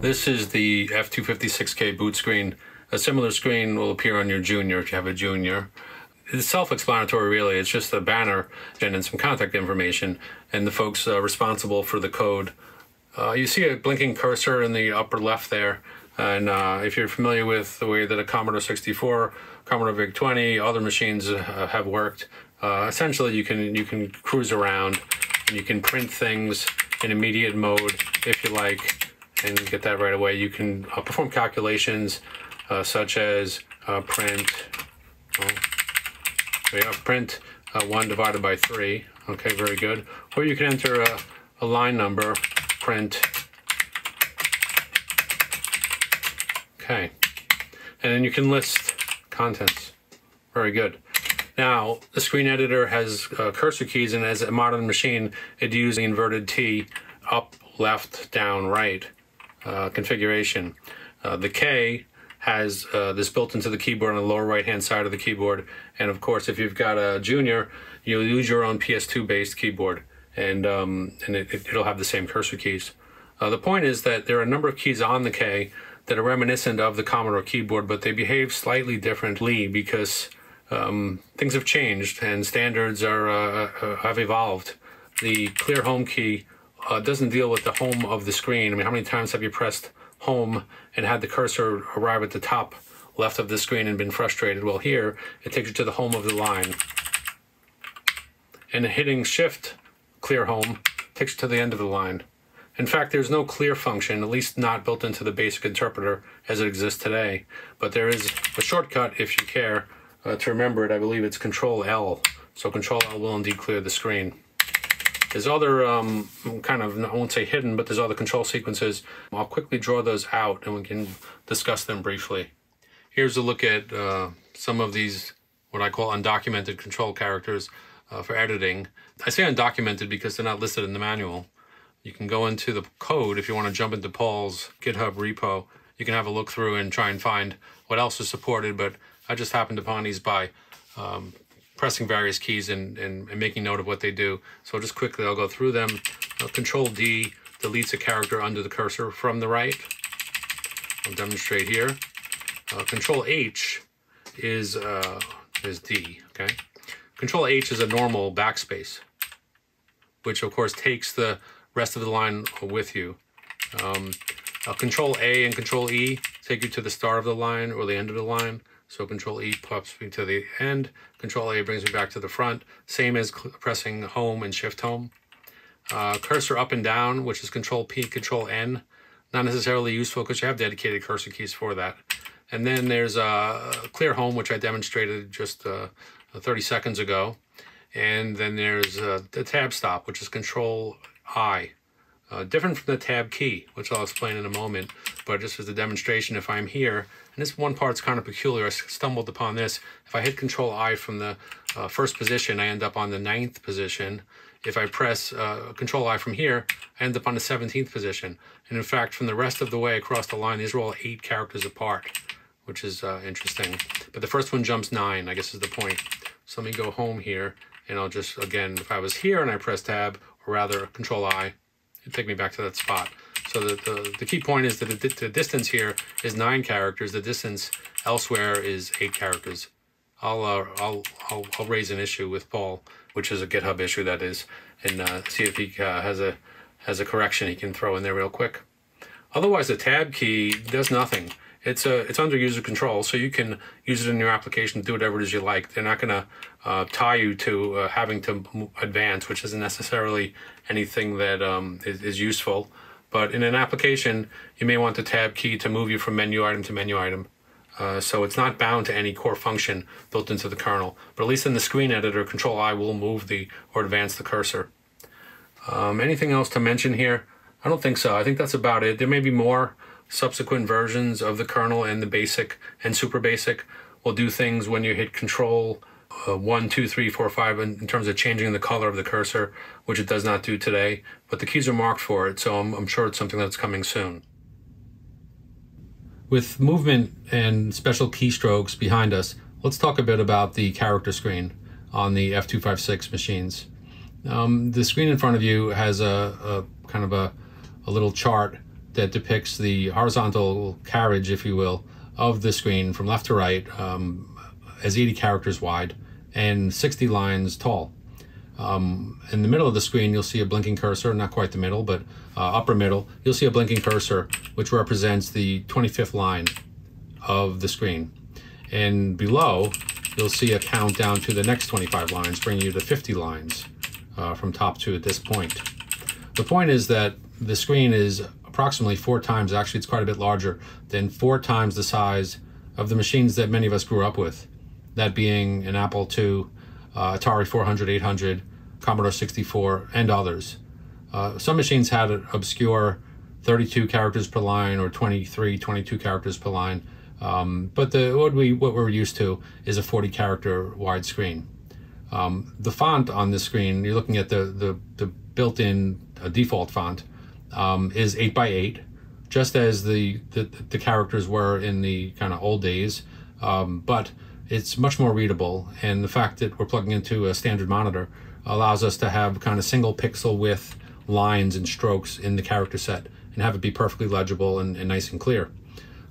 This is the F256K boot screen. A similar screen will appear on your Junior if you have a Junior. It's self-explanatory, really. It's just a banner and some contact information, and the folks uh, responsible for the code. Uh, you see a blinking cursor in the upper left there, and uh, if you're familiar with the way that a Commodore 64, Commodore VIC-20, other machines uh, have worked, uh, essentially you can you can cruise around and you can print things in immediate mode if you like and get that right away. You can uh, perform calculations uh, such as uh, print, have print uh, 1 divided by 3. Okay, very good. Or you can enter a, a line number, print. Okay. And then you can list contents. Very good. Now, the screen editor has uh, cursor keys, and as a modern machine, it uses the inverted T up, left, down, right uh, configuration. Uh, the K has uh, this built into the keyboard on the lower right hand side of the keyboard. And of course, if you've got a junior, you'll use your own PS2 based keyboard and, um, and it, will have the same cursor keys. Uh, the point is that there are a number of keys on the K that are reminiscent of the Commodore keyboard, but they behave slightly differently because um, things have changed and standards are uh, have evolved. The clear home key uh, doesn't deal with the home of the screen. I mean, how many times have you pressed home and had the cursor arrive at the top left of the screen and been frustrated? Well, here it takes you to the home of the line. And hitting shift, clear home, takes you to the end of the line. In fact, there's no clear function, at least not built into the basic interpreter as it exists today. But there is a shortcut if you care uh, to remember it. I believe it's Control L. So Control L will indeed clear the screen. There's other um, kind of, I won't say hidden, but there's other control sequences. I'll quickly draw those out and we can discuss them briefly. Here's a look at uh, some of these, what I call undocumented control characters uh, for editing. I say undocumented because they're not listed in the manual. You can go into the code if you want to jump into Paul's GitHub repo. You can have a look through and try and find what else is supported, but I just happened upon these by um, pressing various keys and, and, and, making note of what they do. So just quickly, I'll go through them. Uh, Control D deletes a character under the cursor from the right. I'll demonstrate here. Uh, Control H is, uh, is D, okay? Control H is a normal backspace, which of course takes the rest of the line with you. Um, uh, control A and Control E take you to the start of the line or the end of the line. So Control E pops me to the end. Control A brings me back to the front. Same as pressing Home and Shift Home. Uh, cursor up and down, which is Control P, Control N. Not necessarily useful because you have dedicated cursor keys for that. And then there's uh, Clear Home, which I demonstrated just uh, 30 seconds ago. And then there's uh, the Tab Stop, which is Control I. Uh, different from the tab key, which I'll explain in a moment, but just as a demonstration, if I'm here, and this one part's kind of peculiar, I stumbled upon this. If I hit Control I from the uh, first position, I end up on the ninth position. If I press uh, Control I from here, I end up on the 17th position. And in fact, from the rest of the way across the line, these are all eight characters apart, which is uh, interesting. But the first one jumps nine, I guess is the point. So let me go home here, and I'll just, again, if I was here and I press Tab, or rather Control I, it'd take me back to that spot. So the, the, the key point is that the, the, distance here is nine characters. The distance elsewhere is eight characters. I'll, uh, I'll, I'll, I'll, raise an issue with Paul, which is a GitHub issue that is, and uh, see if he uh, has a has a correction he can throw in there real quick. Otherwise, the tab key does nothing. It's a it's under user control, so you can use it in your application, do whatever it is you like. They're not going to uh, tie you to uh, having to advance, which isn't necessarily anything that um, is, is useful. But in an application, you may want the tab key to move you from menu item to menu item. Uh, so it's not bound to any core function built into the kernel. But at least in the screen editor, Control I will move the or advance the cursor. Um, anything else to mention here? I don't think so. I think that's about it. There may be more subsequent versions of the kernel and the basic and super basic will do things when you hit control uh, one, two, three, four, five in, in, terms of changing the color of the cursor, which it does not do today. But the keys are marked for it, so I'm, I'm sure it's something that's coming soon. With movement and special keystrokes behind us, let's talk a bit about the character screen on the F256 machines. Um, the screen in front of you has a, a kind of a, a little chart that depicts the horizontal carriage, if you will, of the screen from left to right um, as 80 characters wide and 60 lines tall. Um, in the middle of the screen, you'll see a blinking cursor, not quite the middle, but uh, upper middle. You'll see a blinking cursor, which represents the 25th line of the screen. And below, you'll see a countdown to the next 25 lines, bringing you to 50 lines uh, from top to at this point. The point is that the screen is approximately four times, actually it's quite a bit larger, than four times the size of the machines that many of us grew up with. That being an Apple II, uh, Atari 400, 800, Commodore 64, and others. Uh, some machines had obscure 32 characters per line or 23, 22 characters per line. Um, but the what we what we're used to is a 40 character widescreen. Um, the font on this screen, you're looking at the the, the built-in uh, default font, um, is eight by eight, just as the, the, the characters were in the kind of old days. Um, but it's much more readable, and the fact that we're plugging into a standard monitor allows us to have kind of single pixel width lines and strokes in the character set and have it be perfectly legible and, and nice and clear.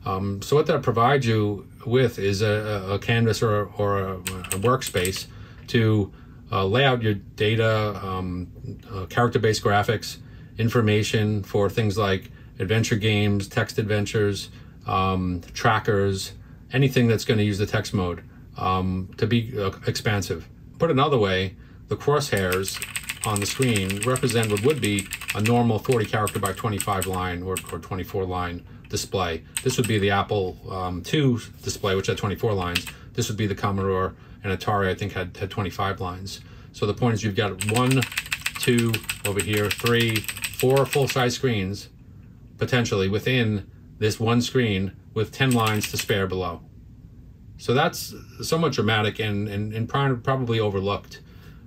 Um, so what that provides you with is a, a canvas or, or a, a workspace to uh, lay out your data, um, uh, character-based graphics, information for things like adventure games, text adventures, um, trackers, anything that's going to use the text mode um, to be uh, expansive. Put another way, the crosshairs on the screen represent what would be a normal 40 character by 25 line or, or 24 line display. This would be the Apple um, II display, which had 24 lines. This would be the Commodore and Atari, I think, had, had 25 lines. So the point is you've got one, two, over here, three, four full-size screens, potentially, within this one screen with 10 lines to spare below. So that's somewhat dramatic and, and, and probably overlooked.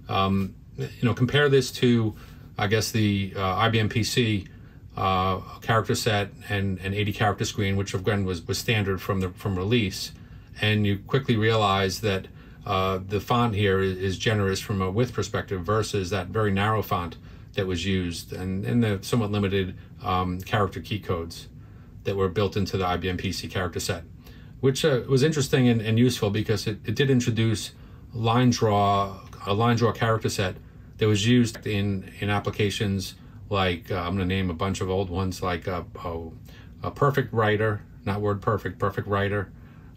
Um, you know, compare this to, I guess, the uh, IBM PC uh, character set and an 80 character screen, which again was, was standard from the from release, and you quickly realize that uh, the font here is, is, generous from a width perspective versus that very narrow font that was used and, and the somewhat limited um, character key codes that were built into the IBM PC character set, which uh, was interesting and, and useful because it, it did introduce line draw, a line draw character set that was used in, in applications like, uh, I'm going to name a bunch of old ones like a, uh, oh, a Perfect Writer, not Word Perfect, Perfect Writer.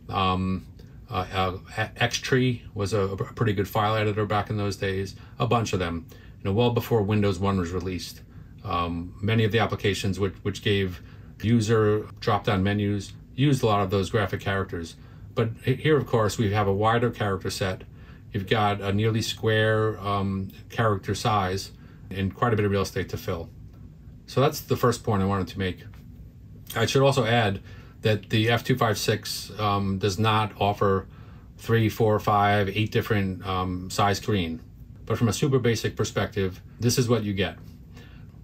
Um, uh, uh, Xtree was a, a, pretty good file editor back in those days. A bunch of them, you know, well before Windows 1 was released. Um, many of the applications which, which gave user drop-down menus used a lot of those graphic characters. But here, of course, we have a wider character set. You've got a nearly square um, character size and quite a bit of real estate to fill. So that's the first point I wanted to make. I should also add that the F256 um, does not offer three, four, five, eight different um, size screen. But from a super basic perspective, this is what you get.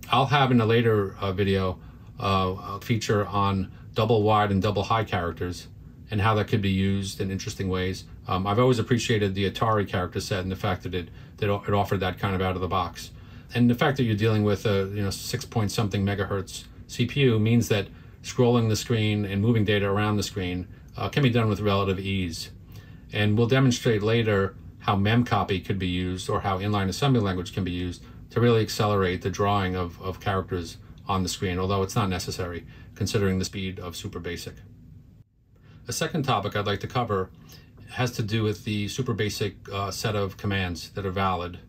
I'll have in a later uh, video uh, a feature on double wide and double high characters and how that could be used in interesting ways. Um, I've always appreciated the Atari character set and the fact that it that it offered that kind of out of the box, and the fact that you're dealing with a you know six point something megahertz CPU means that scrolling the screen and moving data around the screen uh, can be done with relative ease. And we'll demonstrate later how memcopy could be used or how inline assembly language can be used to really accelerate the drawing of, of characters on the screen, although it's not necessary considering the speed of Super Basic. A second topic I'd like to cover has to do with the Super Basic uh, set of commands that are valid.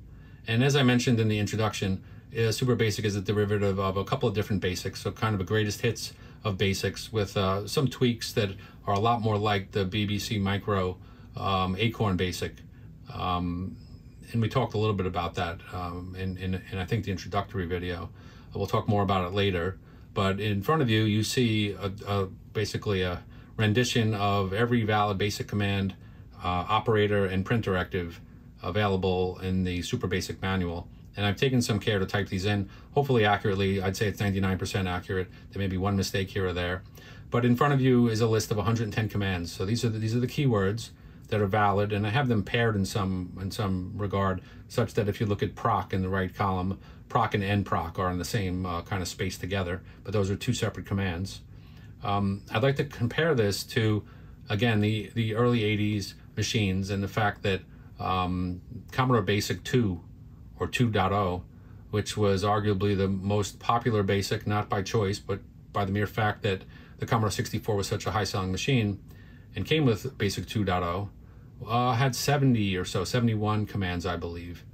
And as I mentioned in the introduction, uh, Super Basic is a derivative of a couple of different basics, so kind of a greatest hits of basics with uh, some tweaks that are a lot more like the BBC Micro um, Acorn Basic. Um, and we talked a little bit about that um, in, in, in, I think, the introductory video. We'll talk more about it later. But in front of you, you see a, a basically a rendition of every valid basic command, uh, operator, and print directive available in the Super Basic manual. And I've taken some care to type these in, hopefully accurately. I'd say it's 99% accurate. There may be one mistake here or there. But in front of you is a list of 110 commands. So these are the, these are the keywords that are valid, and I have them paired in some in some regard, such that if you look at proc in the right column, proc and endproc are in the same uh, kind of space together, but those are two separate commands. Um, I'd like to compare this to, again, the, the early 80s machines and the fact that um, Commodore Basic 2 or 2.0, which was arguably the most popular BASIC, not by choice, but by the mere fact that the Commodore 64 was such a high selling machine and came with BASIC 2.0, uh, had 70 or so, 71 commands, I believe.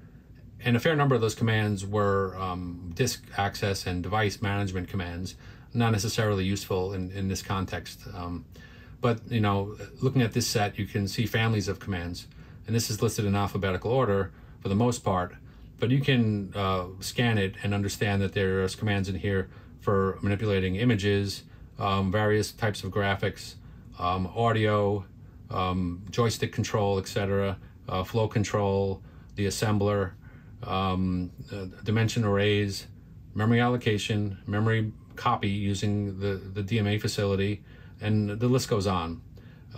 And a fair number of those commands were um, disk access and device management commands, not necessarily useful in, in this context. Um, but, you know, looking at this set, you can see families of commands. And this is listed in alphabetical order for the most part. But you can uh, scan it and understand that there's commands in here for manipulating images, um, various types of graphics, um, audio, um, joystick control, etc., uh, flow control, the assembler, um, uh, dimension arrays, memory allocation, memory copy using the, the DMA facility, and the list goes on.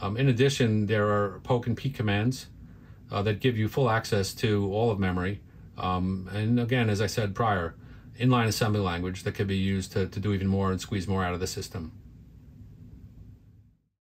Um, in addition, there are poke and peek commands uh, that give you full access to all of memory. Um, and again, as I said prior, inline assembly language that can be used to, to do even more and squeeze more out of the system.